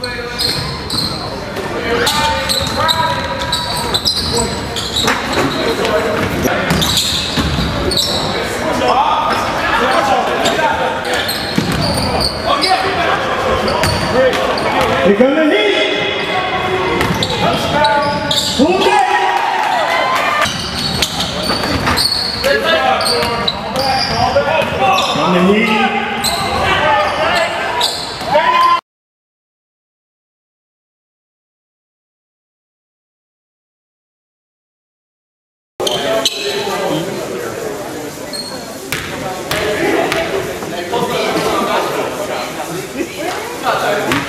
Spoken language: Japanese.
y r e g o n a hit. n o h e